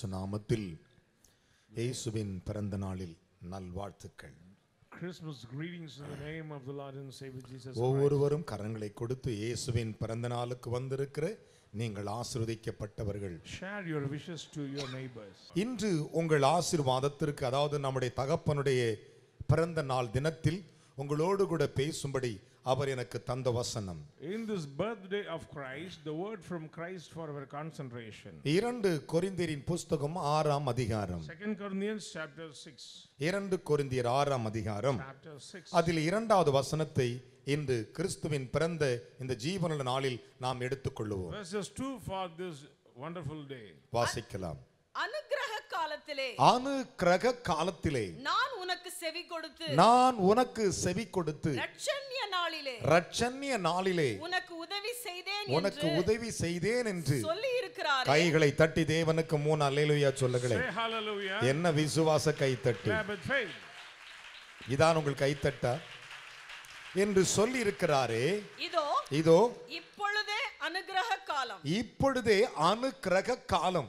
இயேசு நாமத்தில் இயேசுவின் பிறந்த நாளில் நல்வாழ்த்துக்கள் Christmas greetings in the name of the Lord and Savior Jesus Christ. ஒவ்வொருவரும் கரங்களை கொடுத்து இயேசுவின் பிறந்த நாளுக்கு வந்திருக்கிற நீங்கள் ஆசீர்வதிக்கப்பட்டவர்கள் Share your wishes to your neighbors. இன்று உங்கள் ஆசீர்வாதத்திற்கு அதாவது நம்முடைய தகப்பனுடைய பிறந்த நாள் தினத்தில் உங்களோடு கூட பேசும்படி அவர் எனக்கு தந்த வசனம் In this birthday of Christ, the word from Christ for our concentration. இரண்டு கொரிந்தியரின் புஸ்தகம் ஆறாம் அதிகாரம் 2 Corinthians chapter 6. இரண்டு கொரிந்தியர் ஆறாம் அதிகாரம் Chapter 6. அதில் இரண்டாவது வசனத்தை இன்று கிறிஸ்துவின் பிறந்த இந்த ஜீவன நாளில் நாம் எடுத்துக்கொள்ளுவோம் Verses 2 for this wonderful day. வாசிக்கலாம் அனுக்கிரக காலத்திலே. அனுக்கிரக காலத்திலே. நான் உனக்கு செவி கொடுத்து நான் உனக்கு செவி கொடுத்து ரட்சண்ய நாளிலே. ரட்சண்ய நாளிலே உனக்கு உதவி செய்தேன் உனக்கு என்று உதவி செய்தேன் என்று சொல்லி இருக்கிறார் கைகளை தட்டி தேவனுக்கு மூணு அல்லேலூயா சொல்லுங்களேன். Say hallelujah. என்ன விசுவாச கைத்தட்டு. இதான் உங்கள் கைத்தட்டா? என்று சொல்லி இருக்கிறாரே இதோ இதோ இப்பொழுதே அனுக்கிரக காலம். இப்பொழுதே அனுக்கிரக காலம்.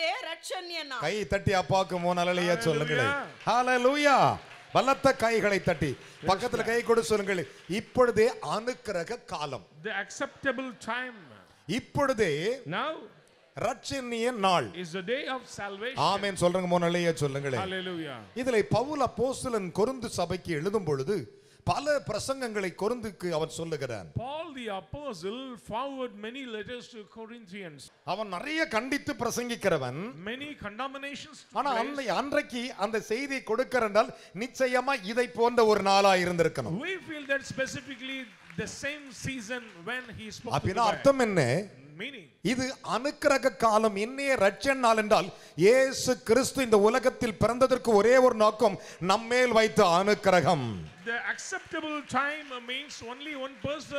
ரட்சண்ய நாள் கை தட்டி அப்பாவுக்கு மூணு அலையா சொல்லுங்களேன் ஹalleluya பலத்த கைகளை தட்டி. பக்கத்துல கை கொடு சொல்லுங்கள். இப்பொழுதே அனுக்கிரக காலம். The acceptable time. இப்பொழுதே now ரட்சணிய நாள். is the day of salvation. ஆமென் சொல்றங்க மூணு அலையா சொல்லுங்களேன் Hallelujah. இதிலே பவுல் அப்போஸ்தலன் கொருந்து சபைக்கு எழுதும் பொழுது பல பிரசங்கங்களை கொருந்துக்கு அவன் சொல்லுகிறான் Paul the apostle forward many letters to Corinthians. அவன் நிறைய கண்டித்து பிரசங்கிக்கிறவன் Many condemnations. ஆனா. அன்னை அன்றைக்கு அந்த செய்தியை கொடுக்கிறால் நிச்சயமா இதை போன்ற ஒரு நாளா இருந்திருக்கணும் We feel that specifically the same season when he spoke அப்படின்னா. அர்த்தம் என்ன Meaning, இது அனுக்கிரக காலம் இன்னைய ரட்சன் நாள் என்றால் இயேசு கிறிஸ்து இந்த உலகத்தில் பிறந்ததற்கு ஒரே ஒரு நோக்கம் நம்மேல் வைத்த அனுக்கிரகம் the acceptable time means only one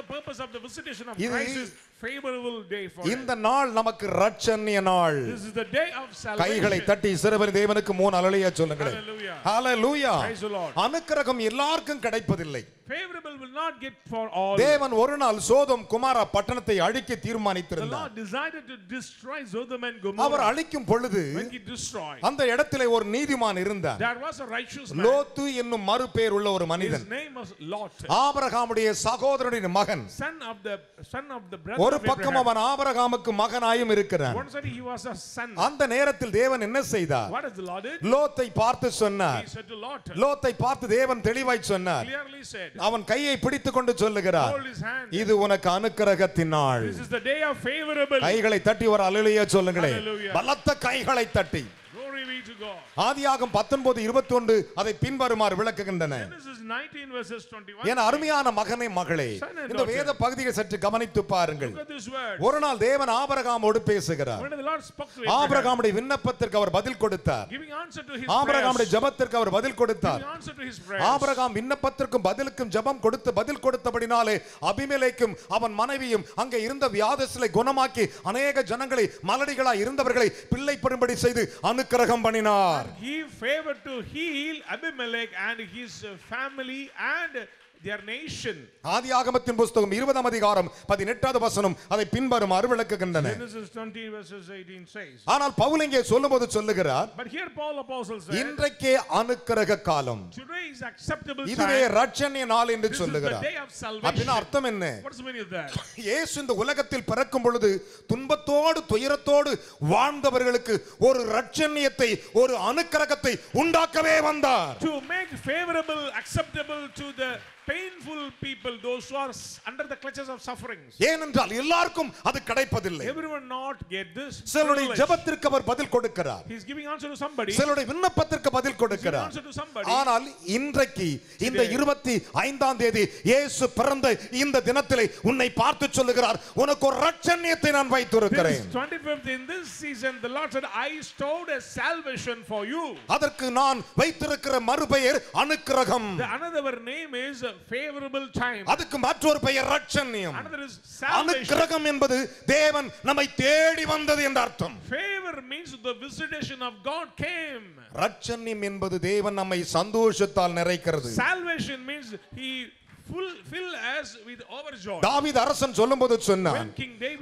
purpose of the visitation of Christ is favorable day for இந்த. நாள் நமக்கு ரட்சண்ய நாள் This is the day of கைகளை salvation. தட்டி சிறுவன் தேவனுக்கு மூணு அலலையா சொல்லுங்களேன் Hallelujah. Hallelujah Praise the Lord. அனுக்கிரகம் எல்லாருக்கும் கிடைப்பதில்லை Favorable will not get for all. தேவன் ஒரு நாள் சோதம் குமாரா பட்டணத்தை அழிக்க The தீர்மானித்திருந்தார் Lord decided to destroy Sodom and our Gomorrah. அழிக்கும் பொழுது When he destroyed, அந்த இடத்திலே ஒரு நீதிமான் இருந்தார் there was a righteous man. லோத்து என்னும் மறுபேர் உள்ள ஒரு His மனிதன் ஆபிரகாமுடைய சகோதரனின் மகன் son of the son of the brother ஒரு பக்கம். அவன் ஆபிரகாமுக்கு மகனாயும் இருக்கிறான் One side he was a son. அந்த நேரத்தில் தேவன் என்ன செய்தார்? லோத்தை பார்த்து சொன்னார் லோத்தை பார்த்து தேவன் தெளிவாய் சொன்னார் clearly said, அவன் கையை பிடித்துக் கொண்டு சொல்லுகிறார். இது உனக்கு அனுக்கிரகத்தின் நாள் This is the day of favorable. கைகளை தட்டி ஒரு அலுவலியா சொல்லுங்களேன். பலத்த கைகளை தட்டி ஆதியாகம் பத்தொன்பது இருபத்தி ஒன்று அதை பின்வருமாறு விளக்குகின்றன Genesis 19 verses 21. என் அருமையான மகனே மகளே இந்த. வேத பகுதியை சற்று கவனித்து பாருங்கள். ஒரு நாள் தேவன் ஆபரகாமோடு பேசுகிறார் ஆபரகாமுடைய விண்ணப்பத்திற்கு அவர் பதில் கொடுத்தார் ஆபரகாமுடைய ஜெபத்திற்கு அவர் பதில் கொடுத்தார். ஆபிரகாம் விண்ணப்பத்திற்கும் பதிலுக்கும் ஜெபம் கொடுத்து பதில் கொடுத்தபடினாலே அபிமெலேக்கும் அவன் மனைவியும் அங்கே இருந்த வியாதசிலை குணமாக்கி அநேக ஜனங்களை மலடிகளாய் இருந்தவர்களை பிள்ளை பெறும்படி செய்து அனுக்கிரகம் பண்ணினார் He favored to heal Abimelech and his family and their nation. ஆதியாகமத்தின் புஸ்தகம் இருபதாம் அதிகாரம் பதினெட்டாவது வசனம் அதை பின்வருமாறு விளக்குகின்றன Genesis 20 verses 18 says. ஆனால் பவுல் இங்கே சொல்லும்போது சொல்லுகிறார் But here Paul apostle said, இன்றைக்கே அனுக்கிரக காலம் today is acceptable இதுவே time. ரட்சணிய நாள் என்று சொல்லுகிறார் salvation. அர்த்தம் என்ன What's the meaning of that? இயேசு இந்த உலகத்தில் பிறக்கும் பொழுது துன்பத்தோடு துயரத்தோடு வாழ்ந்தவர்களுக்கு ஒரு ரட்சணியத்தை ஒரு அனுக்கிரகத்தை உண்டாக்கவே வந்தார் to make favorable, acceptable to the painful people, those who are s- under the clutches of sufferings. ஏனென்றால் எல்லாருக்கும் அது கிடைப்பதில்லை Everyone not get this. சிலருடைய. ஜெபத்திற்கு அவர் பதில் கொடுக்கிறார் He's giving answer to somebody. சிலருடைய விண்ணப்பத்திற்கு பதில் கொடுக்கிறார் answer to somebody. ஆனால் இன்றைக்கு இந்த இருபத்தி ஐந்தாம் தேதி இயேசு பிறந்த இந்த தினத்திலே உன்னை பார்த்து சொல்லுகிறார் உனக்கு ஒரு ரட்சணியத்தை நான் This வைத்திருக்கிறேன் 25th in this season, the Lord said, I stowed a salvation for you. அதற்கு நான் வைத்திருக்கிற மறுபெயர் அனுக்கிரகம் The another name is a favorable time. அதுக்கு மற்றொரு பெயர் ரட்சண்யம் Another is salvation. அனுக்கிரகம் என்பது தேவன் நம்மை தேடி வந்தது என்ற அர்த்தம் Favor means the visitation of God came. ரட்சண்யம் என்பது தேவன் நம்மை சந்தோஷத்தால் நிறைக்கிறது Salvation means He full, fill us with overjoy. தாவீது அரசன் சொல்லும்போது சொன்னான்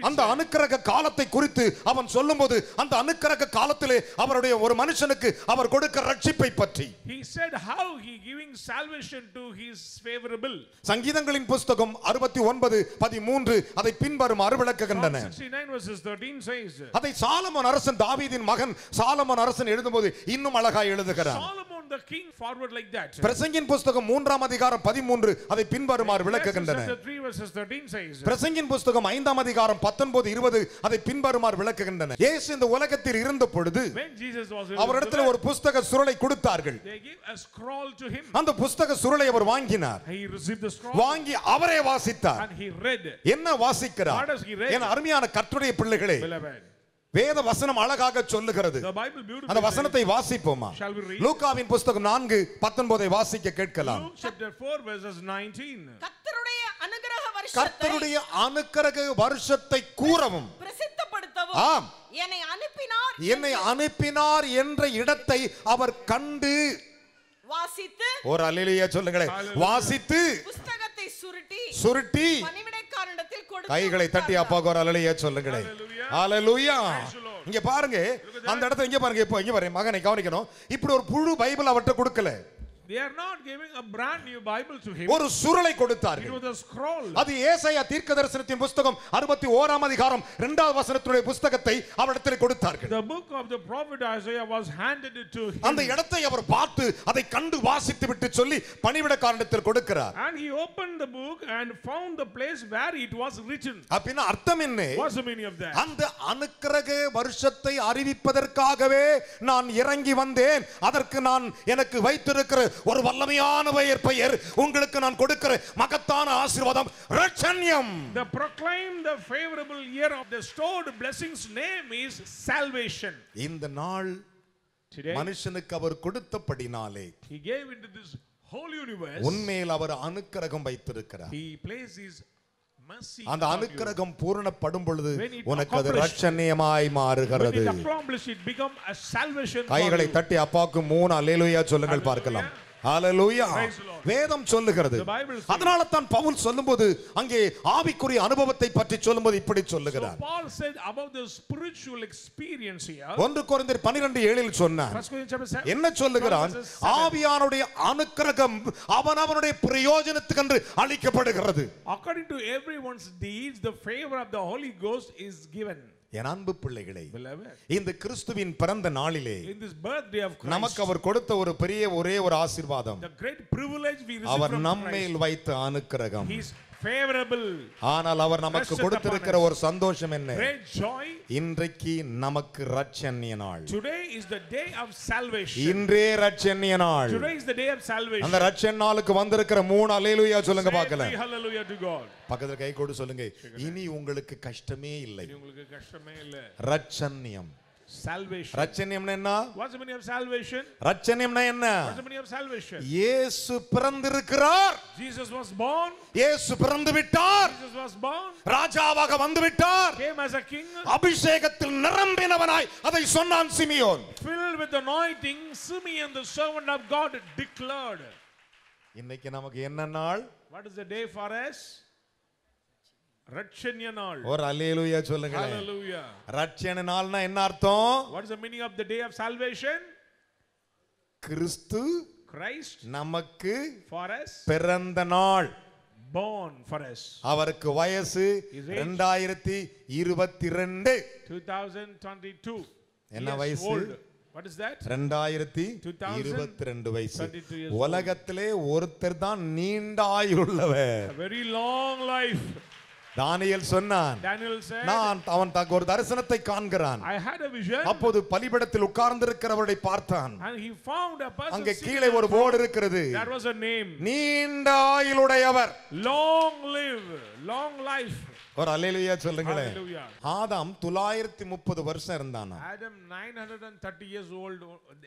அந்த அனுக்கிரக காலத்தை குறித்து அவன் சொல்லும்போது அந்த அனுக்கிரக காலத்திலே அவருடைய ஒரு மனுஷனுக்கு அவர் கொடுக்க ரட்சிப்பை பற்றி he said how he giving salvation to his favorable. சங்கீதங்களின் புஸ்தகம் அறுபத்தி ஒன்பது பதிமூன்று அதை பின்வரும் Psalm அறுவிளக்குகின்றன 69 verses 13 says, அதை சாலமோன் அரசன் தாவீதின் மகன் சாலமோன் அரசன் எழுதும்போது இன்னும் அழகாய் எழுதுகிறார் The king forward like that. பிரசங்கின் புஸ்தகம் மூன்றாம் அதிகாரம் பதிமூன்று அதை பின்வருமாறு விளக்குகின்றன Chapter 3 verses 13 says, பிரசங்கின் புஸ்தகம் ஐந்தாம் அதிகாரம் பத்தொன்பது இருபது அதை பின்வருமாறு விளக்குகின்றன இயேசு இந்த உலகத்தில் இருந்த பொழுது அவரிடத்தில் ஒரு புஸ்தக சுருளை கொடுத்தார்கள். அந்த புஸ்தக சுருளை அவர் வாங்கினார் வாங்கி அவரே வாசித்தார். என்ன வாசிக்கிறார்? என் அருமையான கர்த்தருடைய பிள்ளைகளே வேத வசனம் அழகாக சொல்லுகிறது அந்த வசனத்தை வாசிப்போமா? லூக்காவின் புஸ்தகம் நான்கு பத்தொன்பதை வாசிக்க கேட்கலாம் Luke chapter 4 verses 19. கர்த்தருடைய அனுக்கிரக வருஷத்தை கூறவும் பிரசித்தப்படுத்தவும் ஆம். என்னை அனுப்பினார் என்னை அனுப்பினார் என்ற இடத்தை அவர் கண்டு வாசித்து ஒரு அலிலியா சொல்லுங்களேன். வாசித்து புஸ்தகத்தை சுருட்டி சுருட்டி கைகளை தட்டி. அப்பாக்கு ஒரு அலிலியா சொல்லுங்களேன். ஹalleluya. இங்க பாருங்க அந்த இடத்துல இங்க பாருங்க இப்போ இங்க பாருங்க மகனை கவனிக்கணும். இப்படி ஒரு புழு பைபிள் அவர்ட்ட கொடுக்கல. They are not giving a brand new Bible to him. ஒரு சுருளை It கொடுத்தார்கள் was a scroll. அது ஏசாயா தீர்க்க தரிசனத்தின் புஸ்தகம் அறுபத்தி ஓராம் அதிகாரம் இரண்டாவது வசனத்துடைய புஸ்தகத்தை அவரிடத்தில் கொடுத்தார்கள் The book of the prophet Isaiah was handed to him. அந்த இடத்தை அவர் பார்த்து அதை கண்டு வாசித்து விட்டு சொல்லி பணிவிடக்காரனிடத்தில் கொடுக்கிறார் And he opened the book and found the place where it was written. அப்படின்னா அர்த்தம் என்ன What's the meaning of that? அந்த அனுக்கிரக வருஷத்தை அறிவிப்பதற்காகவே நான் இறங்கி வந்தேன் அதற்கு நான் எனக்கு வைத்திருக்கிற ஒரு வல்லமையான பெயர் பெயர் உங்களுக்கு நான் கொடுக்கிற மகத்தான ஆசீர்வாதம் ரட்சண்யம் The proclaim the favorable year of the stored blessings name is salvation. இந்த நாள் மனுஷனுக்கு அவர் கொடுத்தபடினாலே he gave into this whole universe, உண்மையில் அவர் அனுக்கிரகம் வைத்திருக்கிறார் he placed his அந்த. அனுக்கிரகம் பூரணப்படும் பொழுது உனக்கு அது ரட்சண்யமாய் மாறுகிறது கைகளை. தட்டி அப்பாவுக்கு மூணு அல்லேலூயா சொல்லுங்கள். பார்க்கலாம் வேதம் சொல்லுகிறது அதனால தான் பவுல் சொல்லும்போது அங்கே ஆவிக்குரிய அனுபவத்தை பற்றி சொல்லும்போது இப்படி சொல்லுகிறார் Paul said about the spiritual experience here. ஒன்று குறைந்தர் பனிரெண்டு ஏழில் சொன்னார். என்ன சொல்லுகிறான். ஆவியானுடைய அனுக்கிரகம் அவனவனுடைய பிரயோஜனத்துக்கென்று அளிக்கப்படுகிறது According to everyone's deeds, the favor of the Holy Ghost is given. என் அன்பு பிள்ளைகளே இந்த கிறிஸ்துவின் பிறந்த நாளிலே நமக்கு அவர் கொடுத்த ஒரு பெரிய ஒரே ஒரு ஆசீர்வாதம். அவர் நம்மேல் வைத்த அனுக்கிரகம். Favorable. ஆனால் அவர் நமக்கு கொடுத்திருக்கிற. ஒரு சந்தோஷம் என்ன Great joy. இன்றைக்கு நமக்கு ரட்சண்ய நாள் Today is the day of salvation. இன்றே ரட்சண்ய நாள் Today is the day of salvation. அந்த ரட்சன் நாளுக்கு வந்திருக்கிற மூணு அலேலுயா சொல்லுங்க Say பார்க்கல three hallelujah to God. பக்கத்துல கை கொடு சொல்லுங்க இனி உங்களுக்கு கஷ்டமே இல்லை இனி உங்களுக்கு கஷ்டமே இல்ல. ரட்சண்யம் Salvation. ரட்சண்யம்னா என்ன What's the meaning of salvation? ரட்சண்யம்னா என்ன What's the meaning of salvation? இயேசு பிறந்திருக்கிறார் Jesus was born. இயேசு பிறந்து விட்டார் Jesus was born. ராஜாவாக வந்து விட்டார் Came as a king. அபிஷேகத்தில் நிரம்பினவனாய் அதை சொன்னான் Simeon Filled with anointing, Simeon, the servant of God, declared. இன்னைக்கு நமக்கு என்ன நாள் What is the day for us? Rakshanya Naal. ஒரு அலேலுயா சொல்லுங்களேன் Hallelujah. ரட்சண நாள்னா என்ன அர்த்தம் What is the meaning of the day of salvation? Kristu Christ நமக்கு for us, பிறந்த நாள் born for us. அவருக்கு வயசு His age? ரெண்டாயிரத்தி இருபத்தி ரெண்டு 2022. என்ன வயசு? 2022 வயசு. உலகத்திலே ஒருத்தர் தான் நீண்ட ஆயுள்ளவர் A very long life. தானியேல் சொன்னான் நான் அவன் ஒரு தரிசனத்தை காண்கிறான் அப்போது பலிபடத்தில் உட்கார்ந்திருக்கிறவரை பார்த்தான். அங்கே கீழே ஒரு போர்டு. இருக்கிறது. நீண்ட ஆயுளுடையவர் Long live, long life. ஒரு அலையிலேயே சொல்லுங்களேன். ஆதாம் தொள்ளாயிரத்தி முப்பது வருஷம் இருந்தானா Adam, 930 years old,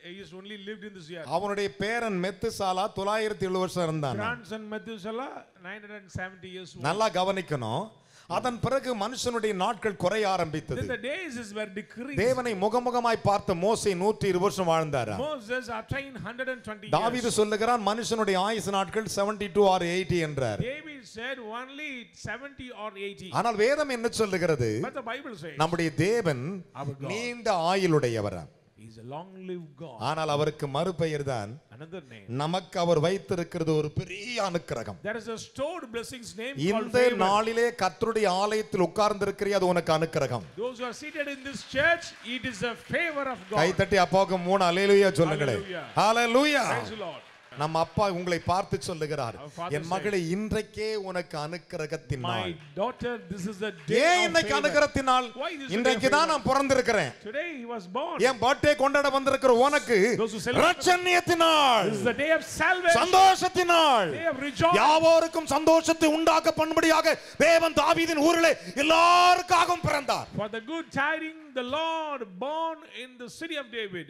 he has only lived in this year. அவனுடைய பேரன் மெத்துசாலா தொள்ளாயிரத்தி ஏழு வருஷம் இருந்தானா Methuselah, 970 years old. நல்லா கவனிக்கணும் அதன் பிறகு மனுஷனுடைய நாட்கள் குறைய ஆரம்பித்தது the days were decreased. தேவனை முகமுகமாய் பார்த்த மோசே நூற்றி இருபது வருஷம் வாழ்ந்தாரா Moses attained 120 தாவீது. சொல்லுகிறான் மனுஷனுடைய ஆயுசு நாட்கள் 72 டூ ஆர் எயிட்டி என்றார் David said only 70 or 80. ஆனால் வேதம் என்ன சொல்லுகிறது But the Bible says நம்முடைய தேவன். நீண்ட ஆயுளுடையவரா he's a long-lived God. ஆனால் அவருக்கு மறுபெயர் தான் Another name. நமக்கு அவர் வைத்திருக்கிறது ஒரு பெரிய அனுக்கிரகம் There is a stored blessings name called இந்த. நாளிலே கர்த்தருடைய ஆலயத்தில் உட்கார்ந்திருக்கிறிய அது உனக்கு அனுக்கிரகம் Those who are seated in this church, it is a favor of guy God. தட்டி அப்பாவுக்கு மூணு சொல்லுங்களேன் Hallelujah. Hallelujah Praise the Lord. நம்ம அப்பா உங்களை பார்த்து சொல்லுகிறார் என் மகளே இன்றைக்கே உனக்கு அனுக்கிரகத்தின் நாள் இன்னைக்கு நாள் இன்றைக்கு தான்? நான் பிறந்திருக்கிறேன் born. என் பர்த்டே கொண்டாட வந்திருக்கிற உனக்கு ரட்சண்யத்தின் நாள். சந்தோஷத்தின். யாவோருக்கும் சந்தோஷத்தை உண்டாக்க பண்ணும்படியாக தேவன் தாவீதின் ஊரிலே எல்லாருக்காகவும் பிறந்தார் For the good the Lord born in the city of David.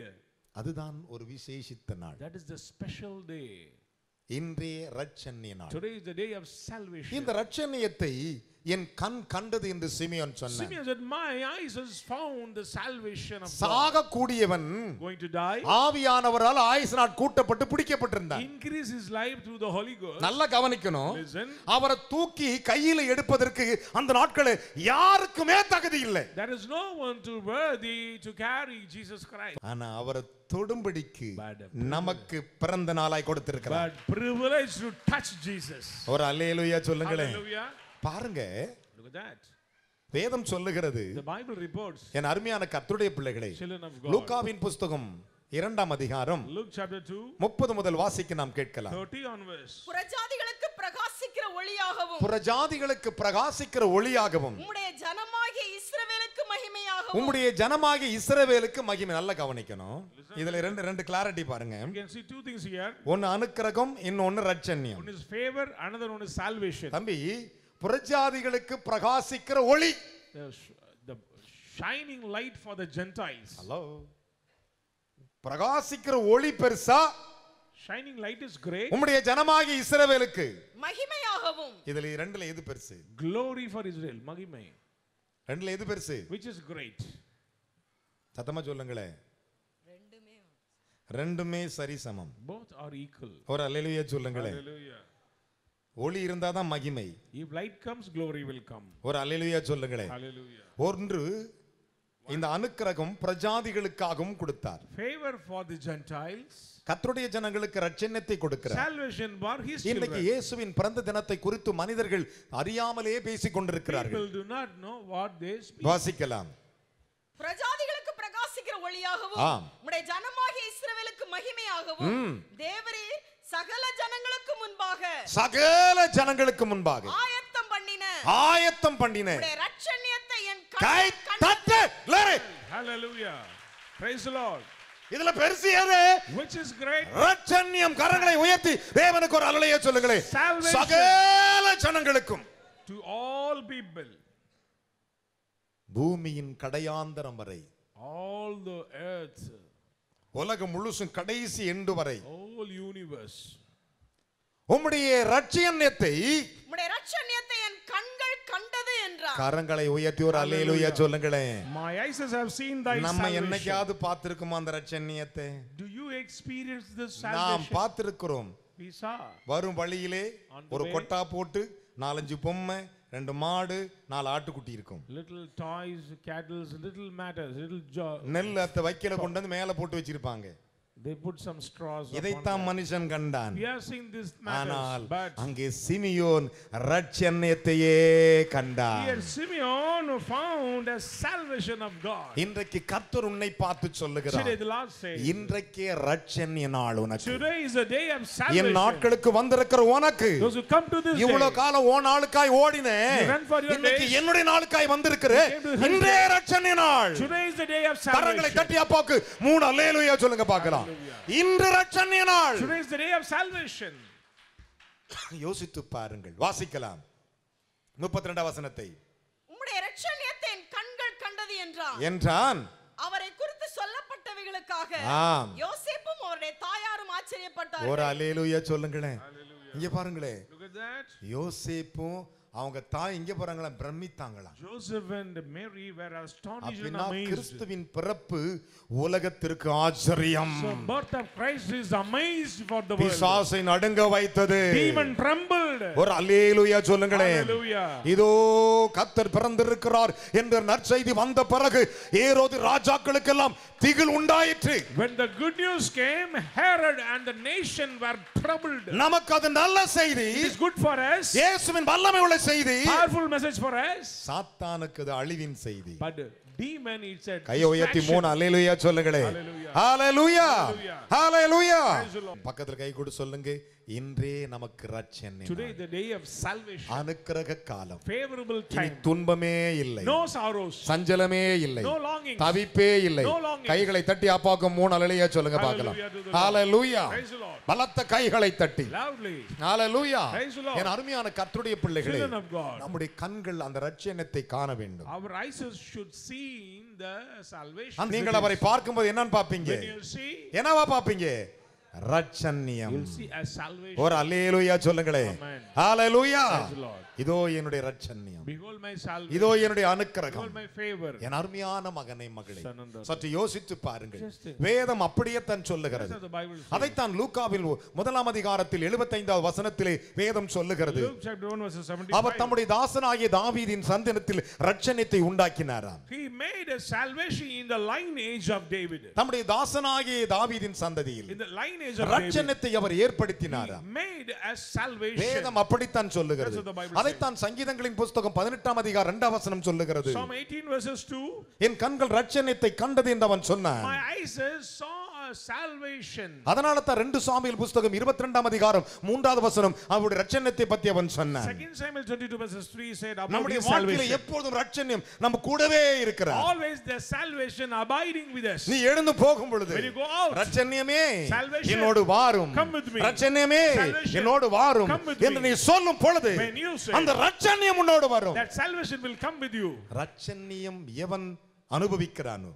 அதுதான் ஒரு விசேஷித்த நாள் That is the special day. இன்றைய ரட்சண்ய நாள் Today is the day of salvation. இந்த ரட்சண்யத்தை என் கண் கண்டது என்று சிமியோன் சொன்னான் Simeon said, My eyes has found the salvation of God. சாகக்கூடியவன் Going to die. ஆவியானவரால் ஆயுசு நாட் கூட்டப்பட்டு பிடிக்கப்பட்டிருந்தான் Increase his life through the Holy Ghost. நல்லா கவனிக்கணும் Listen. அவரை தூக்கி கையில எடுப்பதற்கு அந்த நாட்களே யாருக்குமே தகுதி இல்லை There is no one too worthy to carry Jesus Christ. ஆனா அவரை தொடும்படிக்கு நமக்கு பிறந்த நாளாய் கொடுத்திருக்கிறார் But privilege to touch Jesus. ஒரு அல்லேலுயா சொல்லுங்களேன். பாருங்க Look at that. வேதம் சொல்லுகிறது The Bible reports, என் அருமையான கர்த்தருடைய பிள்ளைகளே. லூக்காவின் புஸ்தகம் இரண்டாம் அதிகாரம் Luke chapter 2, முப்பது முதல் வாசிக்க நாம் கேட்கலாம் 30 onwards. புறஜாதிகளுக்கு பிரகாசிக்கிற ஒளியாகவும் புறஜாதிகளுக்கு பிரகாசிக்கிற ஒளியாகவும் உம்முடைய மகிமையாகவும் உம்முடைய ஜனமாகிய இஸ்ரவேலுக்கு மகிமை நல்லா கவனிக்கணும் இதுல ரெண்டு ரெண்டு கிளாரிட்டி பாருங்க You can see two things here. ஒன்னு அனுக்கிரகம் இன்னொன்னு ரட்சண்யம் One is favor, another one is salvation. தம்பி புறஜாதிகளுக்கு பிரகாசிக்கிற ஒளி The, the shining light for the Gentiles. Hello பிரகாசிக்கிற ஒளி பெருசா Shining light is great. உம்முடைய ஜனமாகிய இஸ்ரவேலுக்கு மகிமையாகவும் இதுல ரெண்டுல எது பெருசு Glory for Israel. Magimai. ரெண்டுல எது பெருசு Which is great. சத்தமா சொல்லுங்களேன் ரெண்டுமே ரெண்டுமே சரிசமம் Both are equal. ஒரு அல்லேலூயா Hallelujah. ஒளி இருந்தாதான் மகிமை If light comes, glory will come. ஒரு அல்லேலூயா சொல்லுங்களேன் Hallelujah. ஒன்று இந்த அனுக்கிரகம் பிரஜாதிகளுக்காகவும் கொடுத்தார் Favor for the Gentiles. கர்த்தருடைய ஜனங்களுக்கு ரட்சண்யத்தை கொடுக்கிறார் Salvation for his இன்னைக்கு. இயேசுவின் பிறந்த தினத்தை குறித்து மனிதர்கள் அறியாமலே பேசிக் கொண்டிருக்கிறார்கள் People do not know what they speak. வாசிக்கலாம் பிரஜாதிகளுக்கு பிரகாசிக்கிற ஒளியாகவும். உம்முடைய ஜனமாகிய இஸ்ரவேலுக்கு மகிமையாகவும் தேவரீர் சகல ஜனங்களுக்கு முன்பாக சகல ஜனங்களுக்கு முன்பாக ஆயத்தம் பண்ணின ஆயத்தம் பண்ணின என் கை தட்டு எல்லாரும். Hallelujah. Praise the Lord. இதுல பெருசு எது Which is great. ரட்சண்யம் கரங்களை உயர்த்தி தேவனுக்கு ஒரு அலைய சொல்லுங்களே. சகல ஜனங்களுக்கும் To all people. பூமியின் கடையாந்தரம் வரை All the earth. உலகம் முழுசும் கடைசி எண்டு வரை Whole universe. உம்முடைய ரட்சண்யத்தை உம்முடைய ரட்சண்யத்தை என் கண்கள் கண்டது என்றார் கரங்களை உயர்த்தி ஒரு அலையிலுயா சொல்லுங்களேன் My eyes have seen thy நம்ம. என்னைக்காவது பார்த்திருக்குமா அந்த ரட்சண்யத்தை Do you experience this நாம் salvation? பார்த்திருக்கிறோம் We saw. வரும் வழியிலே ஒரு. கொட்டா போட்டு நாலஞ்சு பொம்மை ரெண்டு மாடு நாலு ஆட்டுக்குட்டி இருக்கும் toys, cattle, little matters, little jo- நெல் அத்தை வைக்கல கொண்டு வந்து மேல போட்டு வச்சிருப்பாங்க They put some straws. upon இதைத்தான். மனுஷன் கண்டான் ஆனால் அங்கே சிமியோன் ரட்சண்யத்தையே கண்டான் here Simeon found a salvation of God. இன்றைக்கு கர்த்தர் உன்னை பார்த்து சொல்லுகிறார் Today the Lord says, இன்றைக்கே ரட்சண்ய நாள் உனக்கு என். நாட்களுக்கு வந்திருக்கிற உனக்கு Those who come to this இவ்வளவு காலம் ஓ நாளுக்காய் your இன்னைக்கு. என்னுடைய நாளுக்காய் வந்திருக்கிற You came to this இன்றே ரட்சண்ய நாள் கரங்களை. தட்டி அப்பாக்கு மூணு அல்லேலுயா சொல்லுங்க பார்க்கலாம் இன்று ரட்சண்ய நாள். Today is the day of salvation. யோசித்து பாருங்கள் வாசிக்கலாம். முப்பத்தி ரெண்டாம் வசனத்தை. உம்முடைய ரட்சண்யத்தை என் கண்கள் கண்டது என்றார் என்றான். அவரை குறித்து சொல்லப்பட்டவைகளுக்காக ஆம். யோசேப்பும் அவருடைய தாயாரும் ஒரு ஆச்சரியப்பட்டார்கள் அலேலுயா சொல்லுங்களேன். இங்க பாருங்களேன். யோசேப்பும் அவங்க தாய் இங்க போறாங்களா பிரமித்தாங்களாம் Joseph and Mary were astonished and அப்படின்னா amazed. கிறிஸ்துவின் பிறப்பு உலகத்திற்கு ஆச்சரியம் So birth of Christ is amazed for the world. பிசாசை நடுங்க வைத்தது Demon trembled. ஒரு அல்லேலூயா சொல்லுங்களேன் Hallelujah. இதோ கத்தர் பிறந்திருக்கிறார் என்ற நற்செய்தி வந்த பிறகு ஏரோது ராஜாக்களுக்கெல்லாம் திகில் உண்டாயிற்று When the good news came, Herod and the nation were troubled. நமக்கு அது நல்ல செய்தி It is good for us, இயேசுவின் வல்லமை உள்ள செய்தி powerful message for us. சாத்தானுக்கு அது அழிவின் செய்தி But demon, it's a கையை உயர்த்தி. மூணு அல்லேலூயா சொல்லுங்களே. ஹalleluya. ஹalleluya Lord. பக்கத்துல கை கொடு சொல்லுங்க இன்றே நமக்கு ரட்சணை Today, the day of salvation, அனுக்கிரக காலம் favorable இனி time, துன்பமே இல்லை no sorrows, சஞ்சலமே இல்லை no longings. தவிப்பே இல்லை No longing. கைகளை தட்டி அப்பாவுக்கு மூணு அலையா சொல்லுங்க பார்க்கலாம். ஹalleluya Praise the Lord. பலத்த கைகளை தட்டி ஹalleluya Praise the Lord. என் அருமையான கர்த்தருடைய பிள்ளைகளே. நம்முடைய கண்கள் அந்த ரட்சணத்தை காண வேண்டும் Our eyes should see the salvation. நீங்கள் அவரை பார்க்கும்போது என்னன்னு பாப்பீங்க என்னவா பாப்பீங்க ரட்சண்யம். ஒரு அல்லேலூயா சொல்லுங்களே Amen. ஹalleluya. இதோ என்னுடைய ரட்சண்யம். இதோ என்னுடைய அனுக்கிரகம். என் அருமையான மகனை மகளே. சற்று யோசித்து பாருங்கள். வேதம் அப்படியே தான் சொல்லுகிறது. அதைத்தான் லூக்காவில் முதலாம் அதிகாரத்தில் 75வது வசனத்திலே வேதம் சொல்லுகிறது Luke chapter 1 verses அவர் 75. தம்முடைய தாசனாகிய தாவீதின் சந்தனத்தில் ரட்சணத்தை உண்டாக்கினாராம். தம்முடைய தாசனாகிய தாவீதின் சந்ததியில். ரட்சணத்தை அவர் ஏற்படுத்தினாராம். வேதம் அப்படித்தான் சொல்லுகிறது அதைத்தான் சங்கீதங்களின் புஸ்தகம் பதினெட்டாம் அதிகாரம் இரண்டாம் வசனம் சொல்லுகிறது Psalm 18 verses 2. என் கண்கள் ரட்சணத்தை கண்டது என்று அவன் சொன்னான் My eyes saw a salvation. அதனால தான் ரெண்டு சாமியல் புஸ்தகம் இருபத்தி ரெண்டாம் அதிகாரம் மூன்றாவது வசனம் அவருடைய ரட்சணத்தை பத்தி அவன் சொன்னான் Second Samuel 22 verses 3 said about நம்முடைய his வாழ்க்கையில salvation. எப்போதும் ரட்சண்யம் நம்ம கூடவே இருக்கிறார் Always the salvation abiding with us. நீ எழுந்து போகும் பொழுது When you go out, ரட்சண்யமே என்னோடு வாரும் come with me. ரட்சண்யமே என்னோடு வாரும் என்று. நீ சொல்லும் பொழுது When you say, அந்த ரட்சண்யம் உன்னோடு வரும் that salvation will come with you. ரட்சண்யம் எவன் அனுபவிக்கிறானோ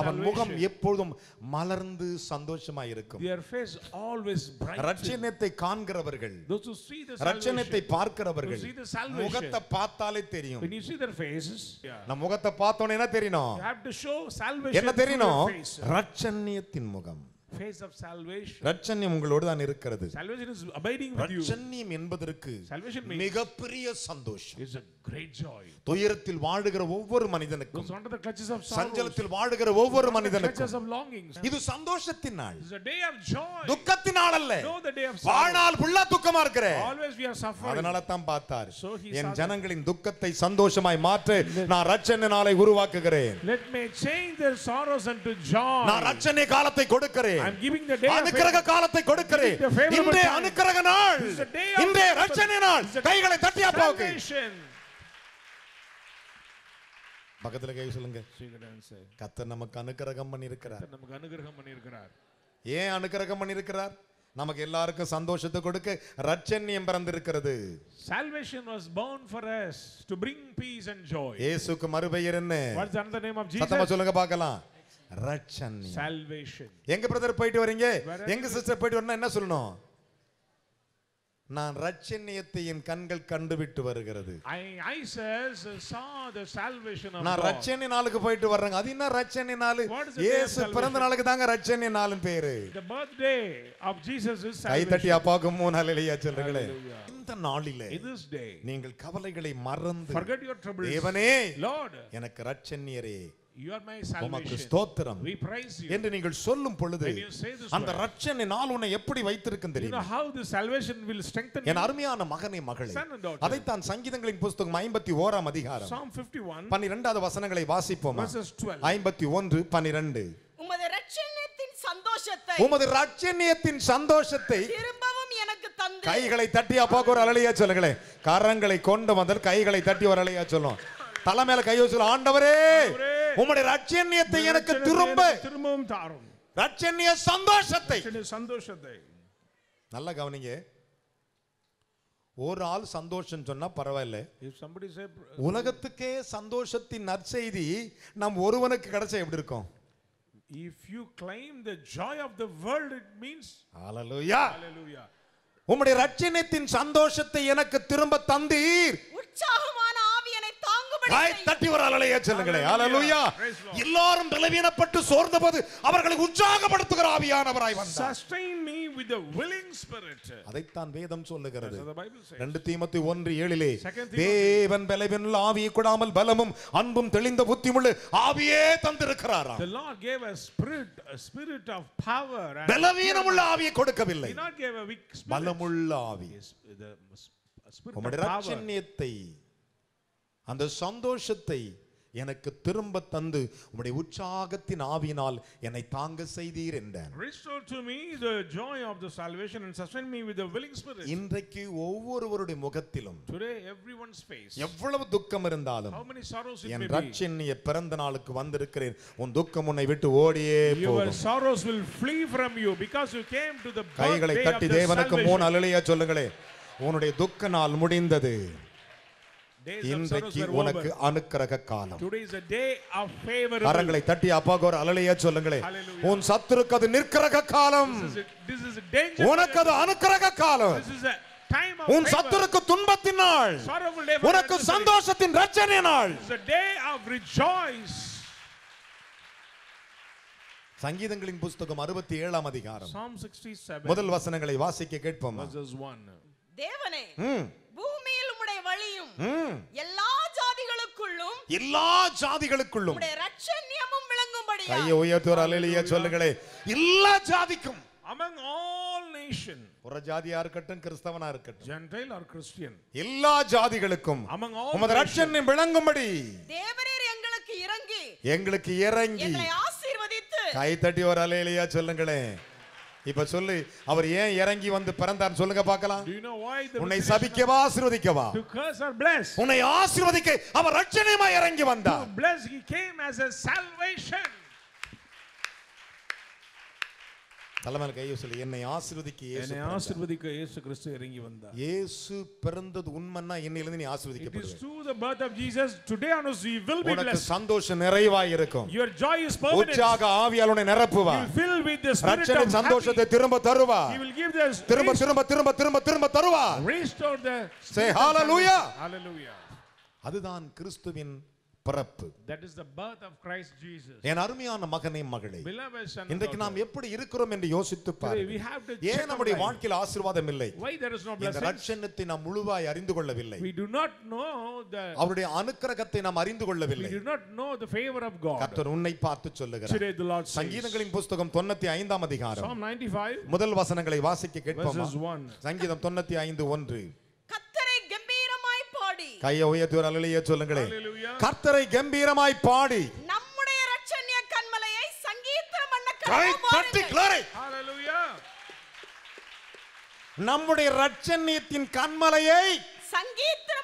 அவன் முகம் எப்பொழுதும் மலர்ந்து சந்தோஷமா இருக்கும். ரட்சண்யத்தை காண்கிறவர்கள் salvation, பார்க்கிறவர்கள். முகத்தை பார்த்தாலே தெரியும் நம்ம முகத்தை பார்த்தோன்னே என்ன தெரியணும் என்ன தெரியணும். ரட்சண்யத்தின் முகம் Face of salvation. ரட்சண்யம் உங்களோடு தான் இருக்கிறது Salvation is abiding with you. ரட்சண்யம் என்பதற்கு means மிகப்பெரிய சந்தோஷம் joy. துயரத்தில் வாழுகிற ஒவ்வொரு மனிதனுக்கும் சஞ்சலத்தில் வாழுகிற ஒவ்வொரு மனிதனுக்கும். இது சந்தோஷத்தின் நாள். துக்கத்தின் நாள் அல்ல. வாழ்நாள் ஃபுல்லா துக்கமா இருக்கிற. அதனால தான் பார்த்தார் என். ஜனங்களின் துக்கத்தை சந்தோஷமாய் மாற்ற நான் ரட்சண நாளை உருவாக்குகிறேன் Let me change their sorrows unto joy. நான் ரட்சணை காலத்தை கொடுக்கிறேன் I'm giving the day அனுக்கிரக காலத்தை கொடுக்கிறேன் Giving the favorable இன்றே time. அனுக்கிரக நாள் It's the day of இன்றே favorable- ரட்சணை நாள் கைகளை தட்டி அப்பாவுக்கு. பக்கத்துல கை சொல்லுங்க. கத்தர் நமக்கு அனுக்கிரகம் பண்ணி இருக்கிறார் கர்த்தர் நமக்கு அனுகிரகம் பண்ணியிருக்கிறார். ஏன் அனுக்கிரகம் பண்ணி இருக்கிறார் நமக்கு எல்லாருக்கும் சந்தோஷத்தை கொடுக்க ரட்சண்யம் பிறந்திருக்கிறது. Salvation was born for us to bring peace and joy. இயேசுக்கு மறுபெயர் என்ன? What's the another name of சத்தமா Jesus? சொல்லுங்க பார்க்கலாம். ரட்சண்யம். Salvation. எங்க பிரதர் போயிட்டு வரீங்க? எங்க சிஸ்டர் போயிட்டு வரணும் என்ன சொல்லணும்? நான் ரட்சண்யத்தை என் கண்கள் கண்டுவிட்டு வருகிறது I says, saw the salvation of நான். ரட்சணை நாளுக்கு போயிட்டு வர்றேங்க அது என்ன ரட்சணை நாள் இயேசு? பிறந்த நாளுக்கு தாங்க ரட்சணை நாளும் பேரு The birthday of Jesus is கை தட்டி. அப்பாவுக்கு மூணு சொல்லுங்களே Hallelujah. இந்த நாளிலே this day, நீங்கள் கவலைகளை மறந்து forget your troubles. தேவனே Lord, எனக்கு ரட்சண்யரே you are my உமக்கு salvation. ஸ்தோத்திரம் We praise you. என்று நீங்கள் சொல்லும் பொழுது அந்த ரட்சணை நாள் உன்னை எப்படி வைத்திருக்கும் you know தெரியுமா how the salvation will strengthen என்? அருமையான மகனே மகளே daughter. அதைத்தான் சங்கீதங்களின் புஸ்தகம் ஐம்பத்தி ஓராம் அதிகாரம் Psalm 51, பன்னிரெண்டாவது வசனங்களை வாசிப்போமா verses 12. ஐம்பத்தி ஒன்று பன்னிரெண்டு உமது ரட்சண்யத்தின் சந்தோஷத்தை உமது ரட்சண்யத்தின் சந்தோஷத்தை திரும்பவும் எனக்கு தந்து கைகளை தட்டி அப்பாவுக்கு ஒரு அலையா சொல்லுங்களேன் கரங்களை கொண்டு வந்தால் கைகளை தட்டி ஒரு அலையா சொல்லும் தலை மேல கை வச்சு ஆண்டவரே, உம்முடைய ரட்சண்யத்தை எனக்கு திரும்ப. திரும்பவும் தாரும். ரட்சண்ய சந்தோஷத்தை. சந்தோஷத்தை. நல்லா கவனிங்க. ஒரு ஆள் சந்தோஷம் சொன்னா பரவாயில்ல. உலகத்துக்கே சந்தோஷத்தின் நற்செய்தி நம் ஒருவனுக்கு கிடைச்சா எப்படி இருக்கும்? If you claim the joy of the world it means hallelujah hallelujah. உம்முடைய ரட்சணத்தின் சந்தோஷத்தை எனக்கு திரும்ப தந்தீர். செய்யும். தட்டி ஒரு அலைய சொல்லுங்களே ஹalleluya. எல்லாரும் பலவீனப்பட்டு சோர்ந்தபோது அவர்களை உற்சாகப்படுத்துகிற ஆவியானவராய் வந்தார் Sustain me with the willing spirit. அதைத்தான் வேதம் சொல்லுகிறது So the Bible says. ரெண்டு தீமத்து ஒன்று ஏழிலே Second Timothy. தேவன் பலவீன ஆவியை கொடாமல் பலமும் அன்பும் தெளிந்த புத்தியுள்ள ஆவியே தந்திருக்கிறாராம் The Lord gave a spirit, a spirit of power. And பலவீனமுள்ள ஆவியை கொடுக்கவில்லை He not gave a weak spirit. பலமுள்ள ஆவி the a spirit of power. அந்த சந்தோஷத்தை எனக்கு திரும்ப தந்து உம்முடைய உற்சாகத்தின் ஆவியினால் என்னை தாங்க செய்தீர் என்றார் Restore to me the joy of the salvation and sustain me with a willing spirit. இன்றைக்கு ஒவ்வொருவருடைய முகத்திலும் Today, everyone's face. எவ்வளவு துக்கம் இருந்தாலும் How many sorrows it N may be. ரட்சண்ய பிறந்த நாளுக்கு வந்திருக்கிறேன் உன் துக்கம் உன்னை விட்டு ஓடியே Your போகும் sorrows will flee from you because you came to the கைகளை தட்டி தேவனுக்கு மூணு. அலுலையா சொல்லுங்களே உன்னுடைய துக்க நாள் முடிந்தது இன்றைக்கு உனக்கு. அனுக்கிரக காலம். கரங்களை தட்டி அப்பாக்கு ஒரு அலுலையா சொல்லுங்களே. உன் சத்துருக்கு அது நிற்கிரக காலம். உனக்கு அது அனுக்கிரக காலம் உன். சத்துருக்கு துன்பத்தின் நாள் உனக்கு. சந்தோஷத்தின் ரட்சணை நாள். சங்கீதங்களின் புஸ்தகம் அறுபத்தி ஏழாம் அதிகாரம் Psalm 67 முதல் வசனங்களை வாசிக்க கேட்போமா verses 1. தேவனே வழியும். எல்லா ஜாதிகளுக்குள்ளும் எல்லா ஜாதிகளுக்குள்ளும். உம்முடைய ரட்சண்யமும் விளங்கும்படியா கையை உயர்த்துவர் அலையிலேயே சொல்லுங்களே. எல்லா ஜாதிக்கும். Among all nations, புற ஜாதியா இருக்கட்டும் கிறிஸ்தவனா இருக்கட்டும். Gentile or Christian, எல்லா ஜாதிகளுக்கும் among all உமது nations, ரட்சணை விளங்கும்படி. தேவரீர் எங்களுக்கு இறங்கி எங்களுக்கு இறங்கி. எங்களை ஆசீர்வதித்து. கை தட்டி ஒரு அலையிலேயா சொல்லுங்களேன் இப்ப சொல்லு அவர் ஏன் இறங்கி வந்து பிறந்தார் சொல்லுங்க பார்க்கலாம் உன்னை சபிக்கவா ஆசீர்வதிக்கவா? உன்னை ஆசீர்வதிக்க அவர் ரட்சணையுமா இறங்கி வந்தார் bless, he came as a salvation. தலைமையில் கையை சொல்லி என்னை ஆசீர்வதிக்க என்னை. ஆசீர்வதிக்க இயேசு கிறிஸ்து இறங்கி வந்தார் இயேசு பிறந்தது உண்மைன்னா என்னிலிருந்து நீ ஆசீர்வதிக்கப்படுவ through the birth of Jesus. Today onwards you will be உனக்கு blessed. சந்தோஷம் நிறைவாய் இருக்கும் Your joy is permanent. உற்சாக ஆவியால் உன்னை நிரப்புவா will fill with the spirit ரட்சணை சந்தோஷத்தை. திரும்ப தருவா He will give the திரும்ப திரும்ப திரும்ப திரும்ப திரும்ப தருவா restore the Say spirit of hallelujah. salvation. Hallelujah. அதுதான் கிறிஸ்துவின் பிறப்பு. That is the birth of Christ Jesus. என் அருமையான மகனே மகளே இன்றைக்கு நாம் எப்படி இருக்கிறோம் என்று யோசித்து பாருங்கள். ஏன் நம்முடைய வாழ்க்கையில் ஆசீர்வாதம் இல்லை? Why there is no blessing இந்த ரட்சணத்தை நாம் முழுவாய் அறிந்து கொள்ளவில்லை. We do not know the அவருடைய அனுக்கிரகத்தை நாம் அறிந்து கொள்ளவில்லை. We do not know the favor of God. கர்த்தர் உன்னை பார்த்து சொல்லுகிறார். Today the Lord says சங்கீதங்களின் புத்தகம் 95ஆம் அதிகாரம். Psalm 95 முதல் வசனங்களை வாசிக்க கேட்போமா? சங்கீதம் 95 1 கையை உயர்த்தி ஒரு அலையிலேயே சொல்லுங்களே. கர்த்தரை கம்பீரமாய் பாடி நம்முடைய ரட்சண்ய கண்மலையை சங்கீதம். நம்முடைய ரட்சண்யத்தின் கண்மலையை சங்கீதம்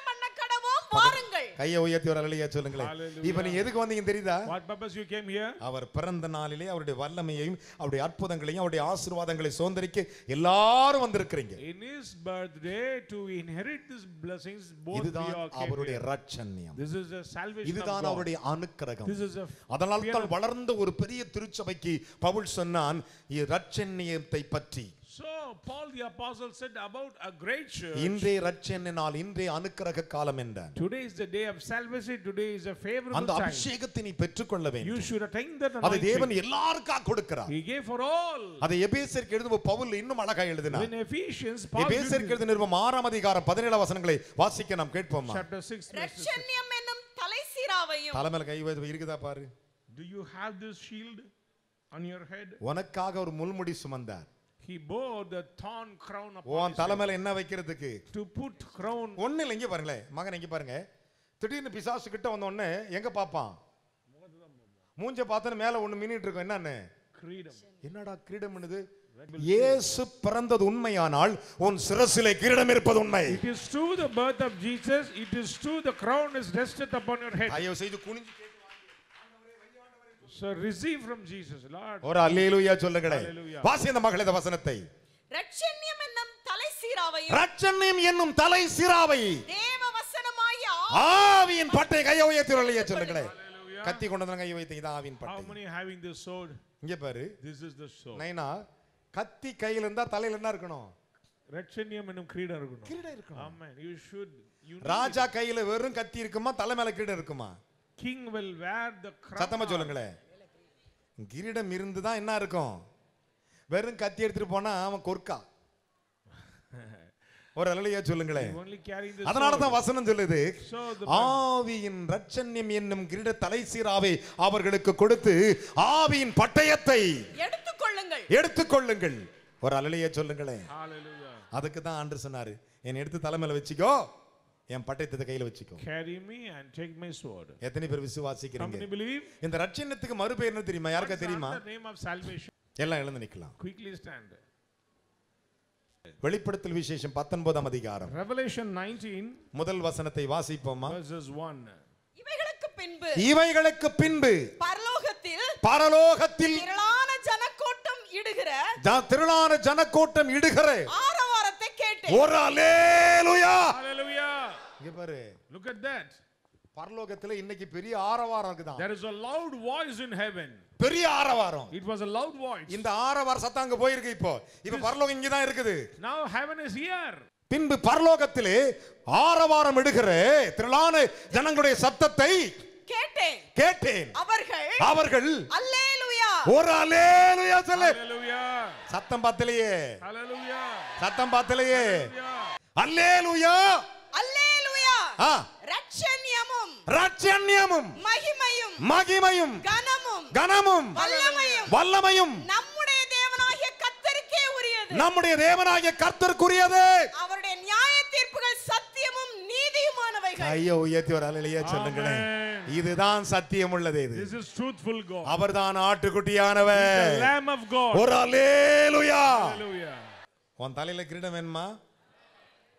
வாருங்கள் கையை உயர்த்தி ஒரு அலையிலேயே சொல்லுங்களேன். இப்ப நீங்க எதுக்கு வந்தீங்க தெரியுதா What purpose you came here? அவர் பிறந்த நாளிலே அவருடைய வல்லமையையும் அவருடைய அற்புதங்களையும் அவருடைய ஆசீர்வாதங்களை சோந்தரிக்க எல்லாரும் வந்திருக்கிறீங்க In his birthday to inherit these blessings, both we இதுதான் அவருடைய. ரட்சண்யம் This is a salvation of இதுதான். அவருடைய அனுக்கிரகம் is a அதனால் தான் வளர்ந்த ஒரு பெரிய திருச்சபைக்கு பவுல் சொன்னான் "இ- ரட்சண்யத்தை பற்றி So Paul the apostle said about a great church. இன்றே ரட்சண்ய நாள் இன்றே அனுக்கிரக காலம் என்றான் Today is the day of salvation. Today is a favorable அந்த time. அபிஷேகத்தை நீ பெற்றுக்கொள்ள You வேண்டும் should attain that அதை தேவன் anointing. எல்லாருக்கா கொடுக்கிறார் He gave for all. அதை எபேசியருக்கு எழுதும் பவுல் இன்னும் அழகா எழுதினார் In Ephesians, Paul எபேசியருக்கு எழுதின நிருபம் அதிகாரம் பதினேழு வசனங்களை வாசிக்க நாம் கேட்போமா chapter 6 verses. ரட்சண்யம் என்னும் தலைமையில கை வைத்து இருக்குதா பாரு Do you have this shield on your head? உனக்காக ஒரு முள்முடி சுமந்தார் He bore the thorn crown upon உன். தலைமையில என்ன வைக்கிறதுக்கு To put crown. ஒண்ணு இல்லை இங்க பாருங்களேன் மகன் இங்க பாருங்க திடீர்னு பிசாசு கிட்ட வந்த உடனே எங்க பாப்பான் மூஞ்ச பார்த்தன மேல ஒண்ணு மின்னிட்டு இருக்கும் என்னன்னு Freedom. என்னடா கிரீடம் பண்ணுது இயேசு பிறந்தது உண்மையானால் உன் சிரசிலே கிரீடம் இருப்பது உண்மை It is true the birth of Jesus. It is true the crown is rested upon your head. தயவு செய்து குனிஞ்சு So receive from Jesus, Lord. ஒரு அல்லேலூயா Hallelujah. வாசி அந்த மகள இந்த வசனத்தை ரட்சண்யம் என்னும் தலை சீராவையும் ரட்சண்யம் என்னும் தலை சிராவை தேவ வசனமாகிய ஆவியின் பட்டை கையை உயர்த்தி சொல்லுங்களே Hallelujah. கத்தி கொண்டு வந்து கையை வைத்து இதான் ஆவியின் How பட்டை many having this sword? இங்க பாரு This is the sword. நைனா கத்தி கையில இருந்தா தலையில என்ன இருக்கணும் ரட்சண்யம் என்னும் கிரீடம் இருக்கணும் கிரீடம் இருக்கணும் Amen. You should. You ராஜா கையில வெறும் கத்தி இருக்குமா தலை மேல கிரீடம் இருக்குமா king will wear the crown. சத்தமா சொல்லுங்களேன். கிரீடம் இருந்துதான் என்ன இருக்கும்? வெறும் கத்தி எடுத்துட்டு போனா அவன் கொர்க்கா. ஒரு அலையா சொல்லுங்களேன். அதனால. தான் வசனம் சொல்லுது ஆவியின் ரட்சண்யம் என்னும் கிரீட தலை சீராவை அவர்களுக்கு கொடுத்து ஆவியின் பட்டயத்தை எடுத்துக்கொள்ளுங்கள். எடுத்துக்கொள்ளுங்கள். ஒரு அலைய சொல்லுங்களேன். Hallelujah. அதுக்கு தான் ஆண்டு சொன்னாரு என்னை எடுத்து தலைமையில வச்சுக்கோ. என் பட்டயத்தை கையில வச்சுக்கோ Carry me and take my sword. எத்தனை பேர் How விசுவாசிக்கிறீங்க many believe? இந்த ரட்சண்யத்துக்கு மறுபெயர் என்ன தெரியுமா யாருக்கா தெரியுமா the name of salvation? எல்லாம் எழுந்து நிக்கலாம் Quickly stand. வெளிப்படுத்தல் விசேஷம் பத்தொன்பதாம் அதிகாரம் Revelation 19 முதல் வசனத்தை வாசிப்போமா verses 1. இவைகளுக்கு பின்பு இவைகளுக்கு பின்பு பரலோகத்தில் பரலோகத்தில் திரளான ஜனக்கூட்டம் இடுகிற திரளான ஜனக்கூட்டம் இடுகிற ஆரவாரத்தை கேட்டேன் ஒரு அலேலுயா. இங்க பாரு Look at that. பரலோகத்துல இன்னைக்கு பெரிய ஆரவாரம் இருக்குதான் There is a loud voice in heaven. பெரிய ஆரவாரம் It was a loud voice. இந்த ஆரவார சத்தம் அங்க போயிருக்கு இப்போ இப்ப பரலோகம் இங்க தான் இருக்குது Now heaven is here. பின்பு பரலோகத்திலே ஆரவாரம் இடுகிற திரளான ஜனங்களுடைய சத்தத்தை கேட்டேன் கேட்டேன் அவர்கள் அவர்கள் அல்லேலூயா ஒரு அலேலுயா சொல்லு. சத்தம் பார்த்தலையே Hallelujah. சத்தம் பார்த்தலையே. அல்லேலுயா அல்லேலூயா ரட்சண்யமும் ரட்சண்யமும் மகிமையும் மகிமையும் கனமும் கனமும் வல்லமையும். வல்லமையும். நம்முடைய தேவனாகிய கத்தருக்கே உரியது. நம்முடைய தேவனாகிய கர்த்தருக்குரியது. அவருடைய நியாய தீர்ப்புகள் சத்தியமும் நீதியுமானவைகள். ஐயோ உயர்த்தி ஒரு அலையிலேயே சொல்லுங்களேன். இதுதான் சத்தியம் உள்ளது இது. This is truthful God. அவர்தான் The ஆட்டுக்குட்டியானவர் Lamb of God. ஒரு அலேலுயா Hallelujah. உன் தலையில கிரீடம் வேணுமா?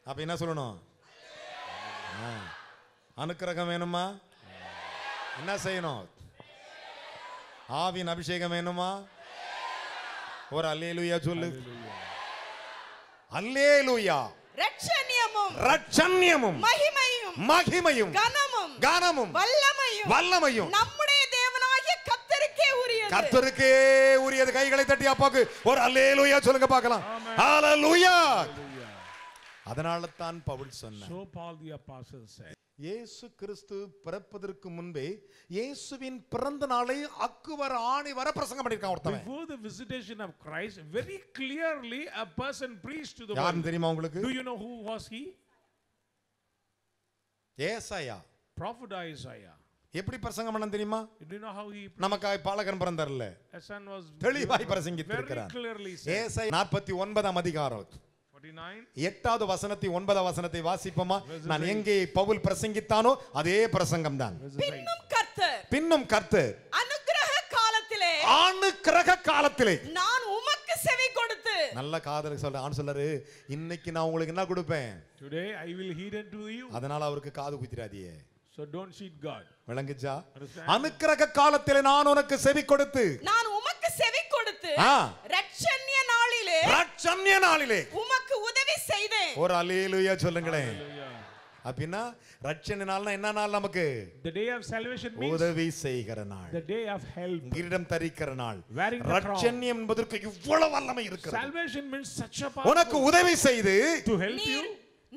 அப்ப என்ன சொல்லணும். அனுக்கிரகம் வேணுமா? என்ன செய்யணும்? ஆவின் அபிஷேகம் வேணுமா? ஒரு அல்லேலுயா சொல்லு. அல்லேலுயா. ரட்சண்யமும். ரட்சண்யமும். மகிமையும். மகிமையும். கனமும். கனமும். வல்லமையும். வல்லமையும். நம்முடைய தேவனாகிய கத்தருக்கே உரியது. கர்த்தருக்கே உரியது. கைகளை தட்டி அப்பாக்கு ஒரு அல்லேலுயா சொல்லுங்க பார்க்கலாம். ஹalleluya. அதனால தான் பவுல் சொன்னார். So Paul the apostle said, இயேசு கிறிஸ்து பிறப்பதற்கு முன்பே இயேசுவின் பிறந்த நாளை அக்குவர ஆணி வர பிரசங்கம் பண்ணிருக்கான் ஒருத்தவன். Before the visitation of Christ, very clearly a person preached to the. யாருன்னு தெரியுமா உங்களுக்கு? Do you know who was he? ஏசாயா. Prophet Isaiah. எப்படி பிரசங்கம் பண்ண தெரியுமா? நமக்காக பாலகன் பிறந்தார்ல. தெளிவாய் பிரசங்கித்திருக்கிறார். ஏசாயா நாற்பத்தி ஒன்பதாம் அதிகாரம். 49 எட்டாவது வசனத்தை ஒன்பதாம் வசனத்தை வாசிப்போமா? நான் எங்கே பவுல் பிரசங்கித்தானோ அதே பிரசங்கம் தான் verses 8. பின்னும் கர்த்தர். அனுக்கிரக காலத்திலே. ஆணு கிரக காலத்திலே. நான் உமக்கு செவி கொடுத்து. நல்ல காதலுக்கு சொல்ற ஆண் சொல்லாரு இன்னைக்கு நான் உங்களுக்கு என்ன கொடுப்பேன்? Today I will heed unto you. அதனால அவருக்கு காது குத்திராதியே So don't cheat God. விளங்குச்சா? அனுக்கிரக காலத்திலே நான் உனக்கு செவி கொடுத்து. நான் உமக்கு செவி கொடுத்து. ரட்சண்ய நாளிலே. ரட்சண்ய நாளிலே. உமக்கு செய்தேன் ஒரு அலேலுயா சொல்லுங்களேன். அப்படின்னா ரட்சண்ய நாள்னா என்ன நாள் நமக்கு The day of salvation means உதவி செய்கிற நாள் the day of help. கிரீடம் தரிக்கிற நாள். ரட்சண்யம் என்பதற்கு இவ்வளவு வல்லமை இருக்கிறது Salvation means such a உனக்கு power உதவி செய்து to help you.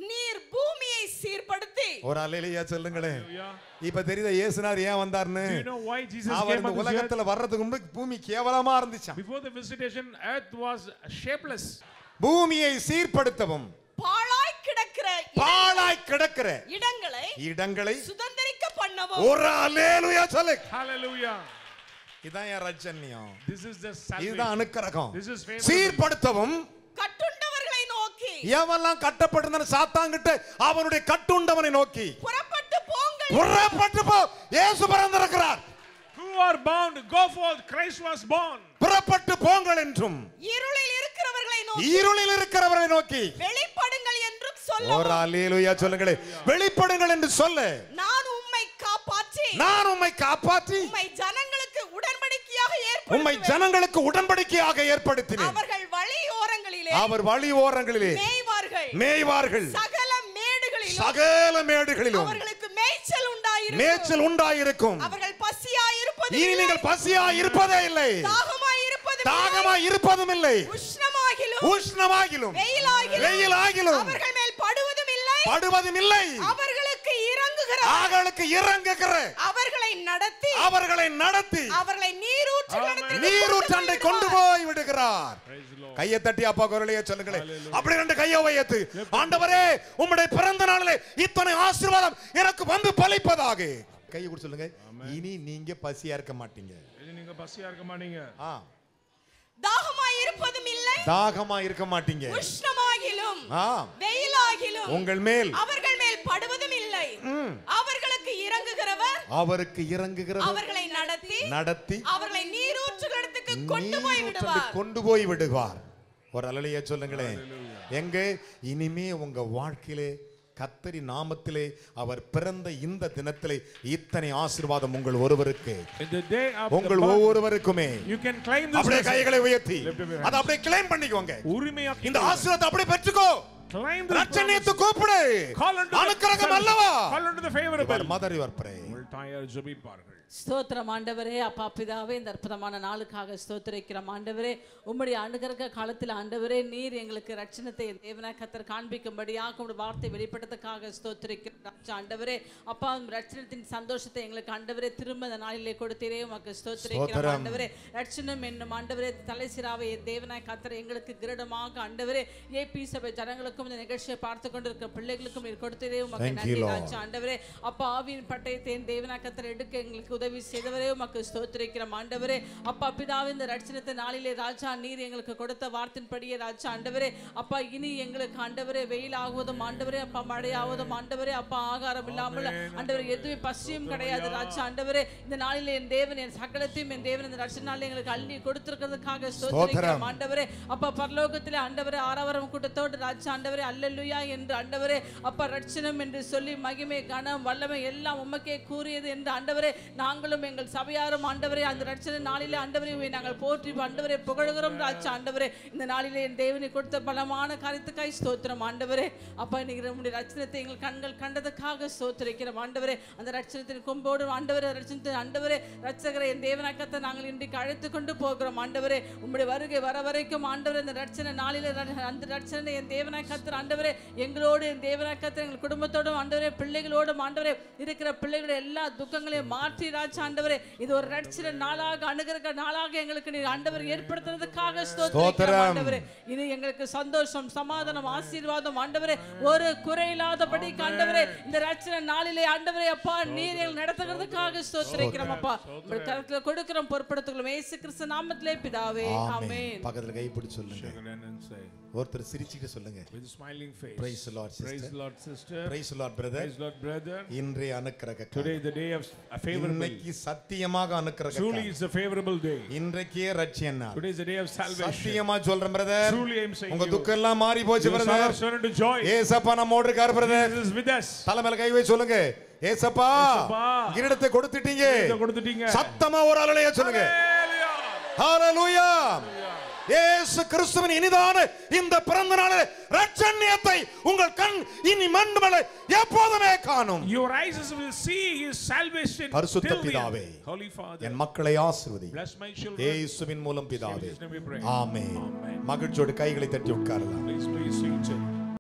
நீர் பூமியை சீர்படுத்தி ஒரு அலையிலையா சொல்லுங்களேன். இப்ப தெரியுத இயேசுனார் ஏன் வந்தார்னு Do you know why Jesus our came இந்த? உலகத்துல வர்றதுக்கு முன்பு பூமி கேவலமா இருந்துச்சாம் Before the visitation, earth was shapeless. பூமியை சீர்படுத்தவும் பாழாய் கிடக்கிற பாழாய் கிடக்கிற இடங்களை இடங்களை சுதந்திரிக்க பண்ணவும். ஒரு அலேலுயா சொல்லு. Hallelujah. இதான் என் ரட்சண்யம் This is the இதுதான். அனுக்கிரகம். This is favorable. சீர்படுத்தவும் கட்டுண்டவர்களை நோக்கி. எவெல்லாம் கட்டப்பட்டிருந்தான் சாத்தாங்கிட்ட அவனுடைய கட்டுண்டவனை நோக்கி. புறப்பட்டு போங்கள். புறப்பட்டு போ. இயேசு பிறந்திருக்கிறார். Who are bound, go forth. Christ was born. புறப்பட்டு போங்கள் என்றும். இருளில் இருக்கிறவர்களை நோக்கி. இருளில் இருக்கிறவரை நோக்கி. வெளிப்படுங்கள் என்றும் ஒரு சொல்ல அலேலுயா சொல்லுங்களே. வெளிப்படுங்கள் என்று சொல்ல. நான் உம்மை காப்பாற்றி. நான் உம்மை காப்பாற்றி. உம்மை ஜனங்களுக்கு உடன்படிக்கையாக உம்மை ஏற்படுத்துவேன் ஜனங்களுக்கு உடன்படிக்கையாக ஏற்படுத்தினேன். அவர்கள் வழியோரங்களிலே அவர் வழி ஓரங்களிலே மேய்வார்கள். மேய்வார்கள். சகல மேடுகளிலும் சகல மேடுகளிலும் அவர்களுக்கு மேய்ச்சல் உண்டாயிருக்கும். மேய்ச்சல் உண்டாயிருக்கும். அவர்கள் இனி நீங்கள் பசியா இருப்பதே இல்லை. தாகமா இருப்பதும் இல்லை உஷ்ணமாகிலும் வெயிலாகிலும் வெயில் ஆகிலும் அவர்கள் மேல் படுவதும் இல்லை படுவதும் இல்லை அவர்களுக்கு இறங்குகிற ஆகளுக்கு இறங்குகிற அவர்களை நடத்தி அவர்களை நடத்தி அவர்களை நீரூற்றுகளிடத்திற்கு நீரூற்றண்டை கொண்டு போய் விடுகிறார். கையை தட்டி அப்பா குரலையே சொல்லுங்களேன். அப்படி ரெண்டு கையை வையத்து ஆண்டவரே உம்முடைய பிறந்த நாளிலே இத்தனை ஆசீர்வாதம் எனக்கு வந்து பலிப்பதாக. கையை கூட சொல்லுங்க. இனி நீங்க பசியா இருக்க மாட்டீங்க. இது நீங்க பசியா இருக்க மாட்டீங்க. ஆ, தாகமாய் இருப்பதும் இல்லை. தாகமா இருக்க மாட்டீங்க. உஷ்ணமாகிலும் ஆ, வெயிலாகிலும் உங்கள் மேல். அவர்கள் மேல் படுவதும் இல்லை. அவர்களுக்கு இறங்குகிறவர் அவருக்கு இறங்குகிறவர். அவர்களை நடத்தி நடத்தி அவர்களை நீரூற்றுகளிடத்துக்கு கொண்டு போய் விடுவார். கொண்டு போய் விடுவார். ஒரு அலலைய சொல்லுங்களேன். எங்க? இனிமே உங்க வாழ்க்கையிலே கத்தரி நாமத்திலே அவர் பிறந்த இந்த தினத்திலே இத்தனை ஆசீர்வாதம் உங்கள் ஒருவருக்கு. உங்கள் ஒவ்வொருவருக்குமே. can claim this அப்படியே. கைகளை உயர்த்தி. அதை அப்படியே கிளைம் பண்ணிக்கோங்க. உரிமையாக இந்த ஆசீர்வாதத்தை அப்படியே பெற்றுக்கோ. This ரட்சணியத்து கூப்பிடு. அனுக்கிரகம் அல்லவா? Call unto the favorable. Mother your pray உங்கள் தாயார் ஜெபிப்பார்கள். ஸ்தோத்திரம் ஆண்டவரே அப்பா பிதாவே இந்த அற்புதமான நாளுக்காக ஸ்தோத்திரிக்கிறோம். ஆண்டவரே உம்முடைய அனுகிரக காலத்தில் ஆண்டவரே நீர் எங்களுக்கு ரட்சணத்தை தேவனா கத்தர் காண்பிக்கும்படியாக உங்களுடைய வார்த்தை வெளிப்படுறதுக்காக ஸ்தோத்திரிக்கிறோம். ராஜா ஆண்டவரே அப்பா ரட்சணத்தின் சந்தோஷத்தை எங்களுக்கு ஆண்டவரே திரும்ப இந்த நாளிலே கொடுத்தீரே உமக்கு ஸ்தோத்திரிக்கிறோம். ஸ்தோத்திரம். ஆண்டவரே ரட்சணம் என்னும் ஆண்டவரே தலைசிராவை தேவனாய் கத்தர் எங்களுக்கு கிரீடமாக ஆண்டவரே ஏபி சபை ஜனங்களுக்கும் இந்த நிகழ்ச்சியை பார்த்து கொண்டிருக்கிற பிள்ளைகளுக்கும் நீர் கொடுத்ததே உமக்கு நன்றி. ஆண்டவரே அப்பா ஆவியின் பட்டயத்தை என் தேவனா கத்தர் எடுக்க எங்களுக்கு உதவி செய்தவரே உமக்கு ஸ்தோத்திரிக்கிறோம். ஆண்டவரே அப்பா பிதாவே இந்த ரட்சணத்தை நாளிலே ராஜா நீர் எங்களுக்கு கொடுத்த வார்த்தையின்படியே ராஜா ஆண்டவரே அப்பா இனி எங்களுக்கு ஆண்டவரே வெயில் ஆகுவதும் ஆண்டவரே அப்பா மழையாவதும் ஆண்டவரே அப்பா ஆகாரம் இல்லாமல் ஆண்டவரே எதுவுமே பசியும் கிடையாது ராஜா ஆண்டவரே இந்த நாளிலே என் தேவன் என் சகலத்தையும் என் தேவன் இந்த ரட்சண நாளில் எங்களுக்கு அள்ளி கொடுத்திருக்கிறதுக்காக ஸ்தோத்திரிக்கிறோம் ஆண்டவரே. அப்பா பரலோகத்திலே ஆண்டவரே ஆறாவரம் கூட்டத்தோடு ராஜா ஆண்டவரே அல்லேலூயா என்று ஆண்டவரே அப்பா ரட்சணம் என்று சொல்லி மகிமை கனம் வல்லமை எல்லாம் உமக்கே கூறியது என்று ஆண்டவரே நாங்களும் எங்கள் சபையாரும் ஆண்டவரே அந்த ரட்சனை நாளிலே ஆண்டவரே நாங்கள் போற்றி ஆண்டவரே புகழுகிறோம் ராஜா ஆண்டவரே. இந்த நாளிலே என் தேவனை கொடுத்த பலமான காரியத்துக்காய் ஸ்தோத்திரம் ஆண்டவரே. அப்பா இன்னைக்கு நம்முடைய ரட்சணத்தை எங்கள் கண்கள் கண்டதுக்காக ஸ்தோத்திரிக்கிறோம் ஆண்டவரே. அந்த ரட்சணத்தின் கொம்போடு ஆண்டவரே ரட்சணத்தின் ஆண்டவரே. ரட்சகரை என் தேவனாக்கத்தை நாங்கள் இன்றைக்கு அழைத்து கொண்டு போகிறோம் ஆண்டவரே. உங்களுடைய வருகை வர வரைக்கும் ஆண்டவரே அந்த ரட்சனை நாளிலே அந்த ரட்சணை என் தேவனாய் ஆண்டவரே எங்களோடு என் தேவனாய் கத்தர் எங்கள் குடும்பத்தோடும் ஆண்டவரே பிள்ளைகளோடும் ஆண்டவரே இருக்கிற பிள்ளைகளுடைய எல்லா துக்கங்களையும் மாற்றி ராஜா ஆண்டவரே இது ஒரு ரட்சண நாளாக அணுகிற நாளாக எங்களுக்கு நீர் ஆண்டவர் ஏற்படுத்துறதுக்காக ஸ்தோத்திரம். ஆண்டவரே. இது எங்களுக்கு சந்தோஷம் சமாதானம் ஆசீர்வாதம் ஆண்டவரே. ஒரு குறையில்லாதபடி ஆண்டவரே இந்த ரட்சண நாளிலே ஆண்டவரே அப்பா நீர் எங்களை நடத்துகிறதுக்காக ஸ்தோத்திரிக்கிறோம் அப்பா. உங்கள் கருத்துல கொடுக்கிறோம் பொறுப்படுத்துகிறோம். இயேசு கிறிஸ்து நாமத்திலே பிதாவே. ஆமென். ஆமென். பக்கத்துல கை பிடிச்சு சொல்லுங்க. ஒருத்தர் சிரிச்சுட்டு சொல்லுங்க with smiling face. Praise the Lord, Praise sister. the Lord, sister. Praise Lord brother Praise the Lord, brother. இன்றைய அனுக்கிரக Today is the day of a favorable. இன்னைக்கு சத்தியமாக அனுக்கிரக Truly it's a favorable day. இன்றைக்கே ரட்சியன் நாள் Today is the day of salvation. சத்தியமா சொல்றேன் brother Truly I am saying உங்க. துக்கம் எல்லாம் மாறி போச்சு Your பிரதர் joy. ஏசப்பா நம்மோடு இருக்காரு brother Jesus is with us. தலை மேல கை வை சொல்லுங்க ஏசப்பா. கிரீடத்தை கொடுத்துட்டீங்க. சத்தமா ஒரு அலைய சொல்லுங்க Hallelujah. ஹalleluya இயேசு கிறிஸ்துவின் இனிதான இந்த பிறந்த நாளில் ரட்சண்யத்தை உங்கள் கண் இனி மண்மலை எப்போதுமே காணும் Your eyes will see his salvation பரிசுத்த பிதாவே. என் மக்களை ஆசிர்வதி. இயேசுவின் மூலம் பிதாவே. ஆமென். மகிழ்ச்சியோடு கைகளை தட்டி உட்காரலாம்.